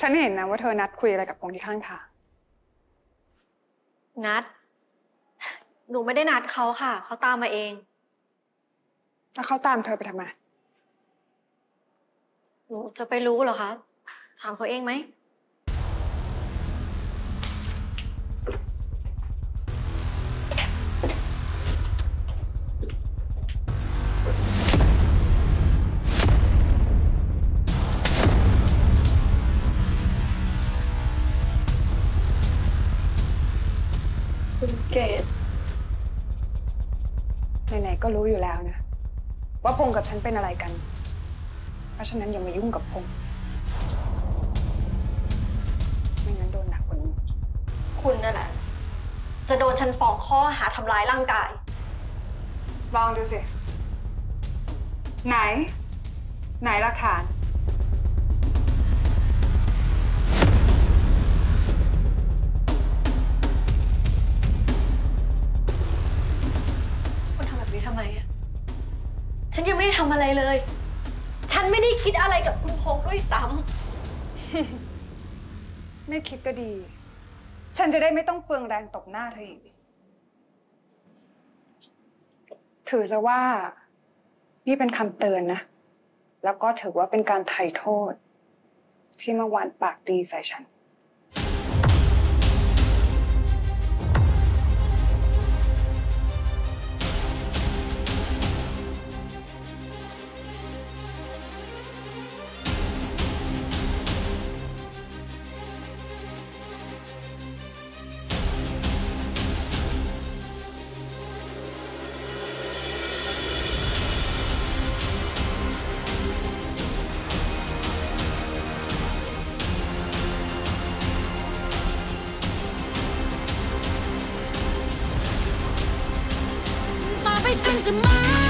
ฉันเห็นนะว่าเธอนัดคุยอะไรกับพงษ์ที่ข้างทาง นัด หนูไม่ได้นัดเขาค่ะ เขาตามมาเอง แล้วเขาตามเธอไปทำไม หนูจะไปรู้เหรอคะ ถามเขาเองไหม คุณเกดไหนๆก็รู้อยู่แล้วนะ ว่าพงษ์กับฉันเป็นอะไรกัน เพราะฉะนั้นอย่ามายุ่งกับพงษ์ไม่งั้นโดนหนักกว่านี้คุณนั่นแหละ จะโดนฉันฟ้องข้อหาทำร้ายร่างกาย ลองดูสิ ไหน ไหนหลักฐาน ทำไมอะฉันยังไม่ได้ทำอะไรเลย ฉันไม่ได้คิดอะไรกับคุณพงษ์ด้วยซ้ำ ไม่คิดก็ดี ฉันจะได้ไม่ต้องเปลืองแรงตบหน้าเธออีก ถือซะว่า นี่เป็นคำเตือนนะ แล้วก็ถือว่าเป็นการไถ่โทษ ที่เมื่อวานปากดีใส่ฉัน friends my mine